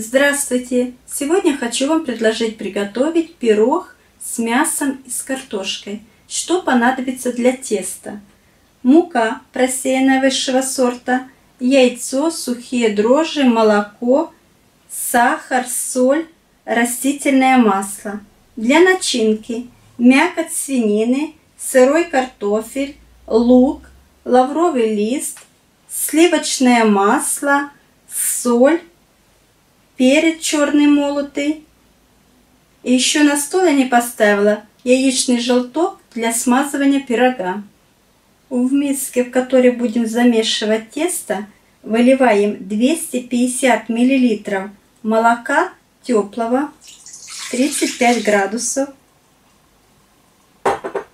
Здравствуйте! Сегодня хочу вам предложить приготовить пирог с мясом и с картошкой. Что понадобится для теста? Мука просеянная высшего сорта, яйцо, сухие дрожжи, молоко, сахар, соль, растительное масло. Для начинки мякоть свинины, сырой картофель, лук, лавровый лист, сливочное масло, соль, перец черный молотый. И еще на стол я не поставила яичный желток для смазывания пирога. В миске, в которой будем замешивать тесто, выливаем 250 мл молока теплого 35 градусов.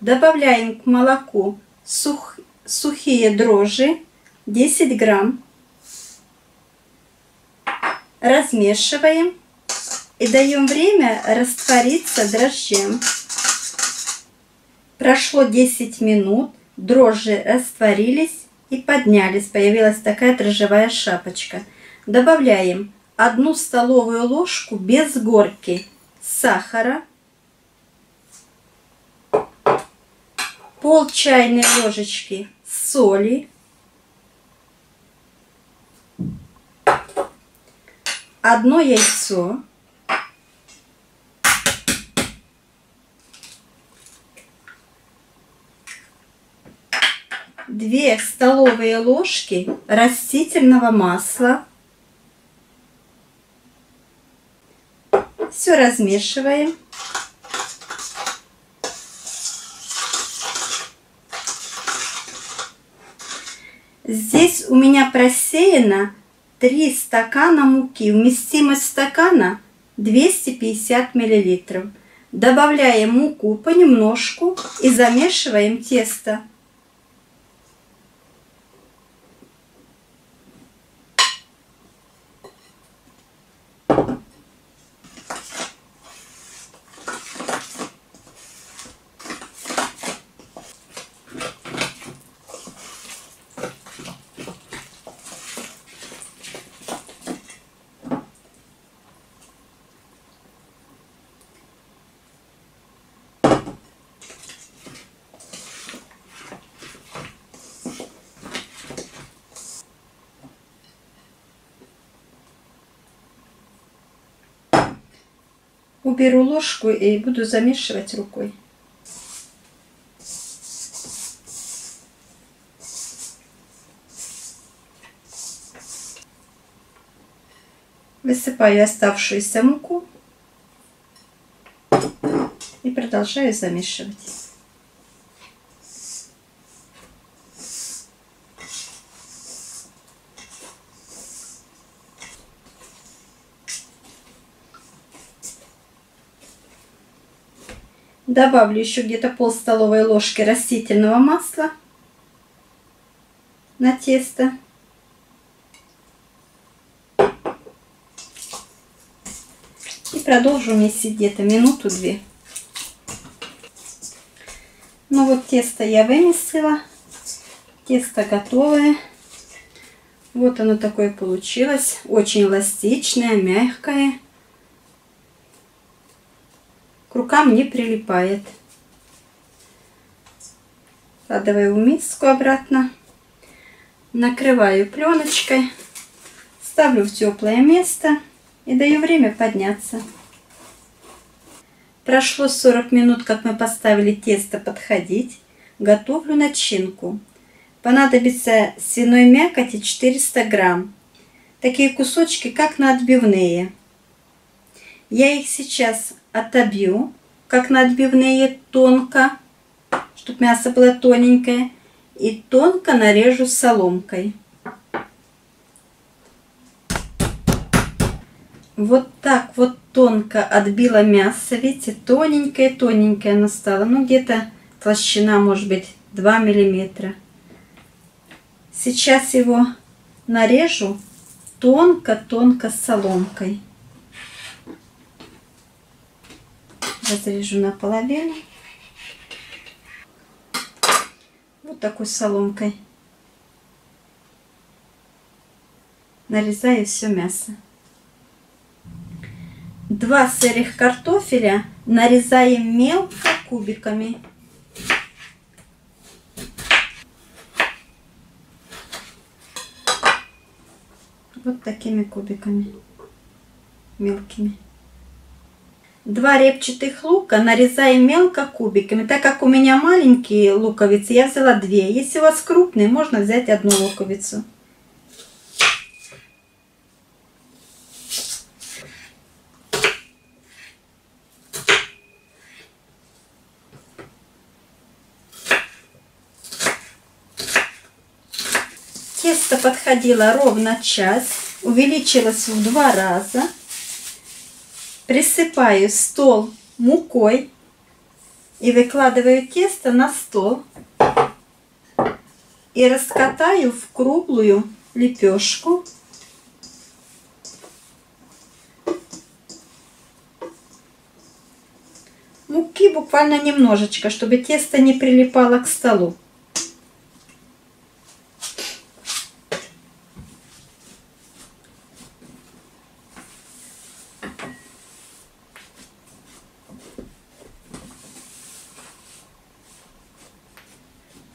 Добавляем к молоку сух, сухие дрожжи 10 грамм. Размешиваем и даем время раствориться дрожжем. Прошло 10 минут, дрожжи растворились и поднялись. Появилась такая дрожжевая шапочка. Добавляем одну столовую ложку без горки сахара, пол чайной ложечки соли, одно яйцо, две столовые ложки растительного масла, все размешиваем. Здесь у меня просеяно 3 стакана муки. Вместимость стакана 250 миллилитров. Добавляем муку понемножку и замешиваем тесто. Уберу ложку и буду замешивать рукой. Высыпаю оставшуюся муку и продолжаю замешивать. Добавлю еще где-то пол столовой ложки растительного масла на тесто. И продолжу месить где-то минуту-две. Ну вот тесто я вымесила. Тесто готовое. Вот оно такое получилось. Очень эластичное, мягкое рукам не прилипает. Складываю в миску обратно. Накрываю пленочкой. Ставлю в теплое место и даю время подняться. Прошло 40 минут, как мы поставили тесто подходить. Готовлю начинку. Понадобится свиной мякоти 400 грамм. Такие кусочки, как на отбивные. Я их сейчас отобью, как на отбивные, тонко, чтобы мясо было тоненькое. И тонко нарежу соломкой. Вот так вот тонко отбила мясо. Видите, тоненькое-тоненькое оно стало. Ну, где-то толщина, может быть, 2 миллиметра. Сейчас его нарежу тонко-тонко соломкой. Разрежу наполовину. Вот такой соломкой. Нарезаю все мясо. Два сырых картофеля нарезаем мелко кубиками. Вот такими кубиками мелкими. Два репчатых лука нарезаем мелко кубиками. Так как у меня маленькие луковицы, я взяла две. Если у вас крупные, можно взять одну луковицу. Тесто подходило ровно час, увеличилось в два раза. Присыпаю стол мукой и выкладываю тесто на стол и раскатаю в круглую лепешку. Муки буквально немножечко, чтобы тесто не прилипало к столу.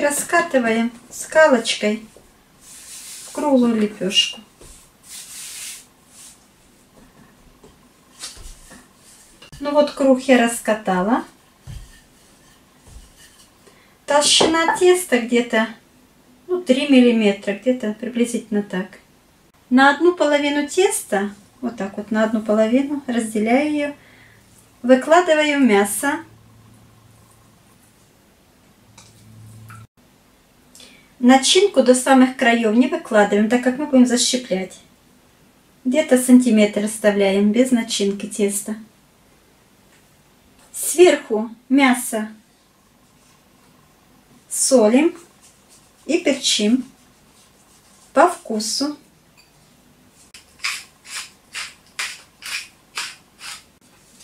Раскатываем скалочкой в круглую лепешку. Ну вот круг я раскатала. Толщина теста где-то ну, 3 миллиметра, где-то приблизительно так. На одну половину теста, вот так вот на одну половину, разделяю ее, выкладываю мясо Начинку до самых краев не выкладываем, так как мы будем защиплять. Где-то сантиметр оставляем без начинки теста. Сверху мясо солим и перчим по вкусу.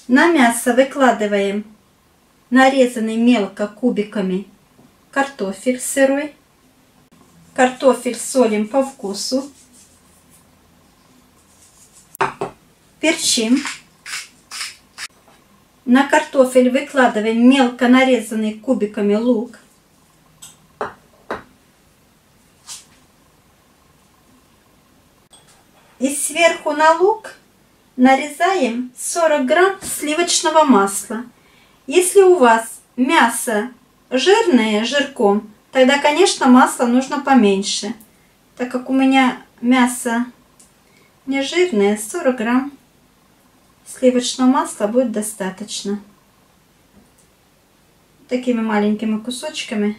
На мясо выкладываем нарезанный мелко кубиками картофель сырой. Картофель солим по вкусу. Перчим. На картофель выкладываем мелко нарезанный кубиками лук. И сверху на лук нарезаем 40 грамм сливочного масла. Если у вас мясо жирное, жирком, Тогда, конечно, масла нужно поменьше. Так как у меня мясо не жирное, 40 грамм сливочного масла будет достаточно. Такими маленькими кусочками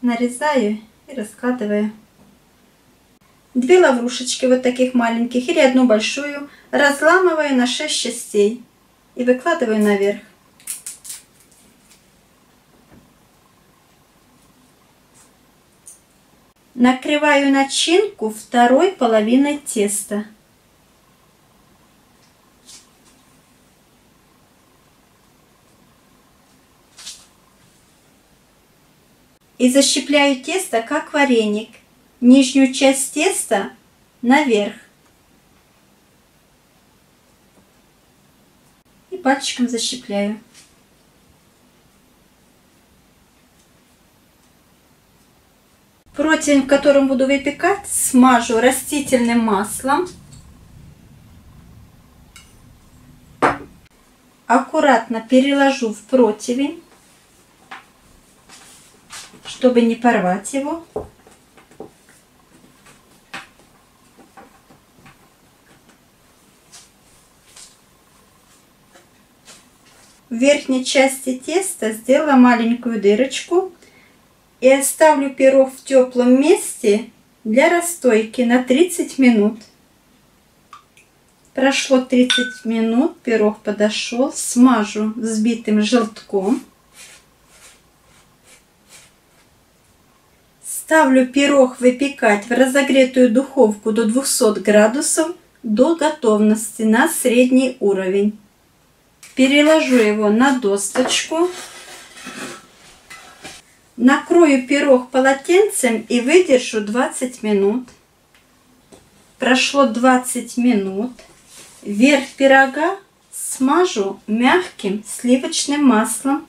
нарезаю и раскладываю. Две лаврушечки вот таких маленьких или одну большую разламываю на 6 частей и выкладываю наверх. Накрываю начинку второй половиной теста. И защипляю тесто, как вареник. Нижнюю часть теста наверх. И пальчиком защипляю. Противень, в котором буду выпекать, смажу растительным маслом. Аккуратно переложу в противень, чтобы не порвать его. В верхней части теста сделала маленькую дырочку и оставлю пирог в теплом месте для расстойки на 30 минут. Прошло 30 минут, пирог подошел, смажу взбитым желтком. Ставлю пирог выпекать в разогретую духовку до 200 градусов до готовности на средний уровень. Переложу его на досточку Накрою пирог полотенцем и выдержу 20 минут. Прошло 20 минут. Верх пирога смажу мягким сливочным маслом.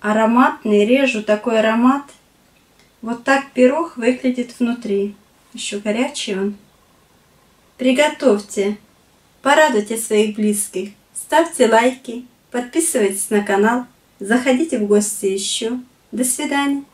Ароматный, режу такой аромат. Вот так пирог выглядит внутри. Еще горячий он. Приготовьте. Порадуйте своих близких. Ставьте лайки. Подписывайтесь на канал. Заходите в гости еще. До свидания.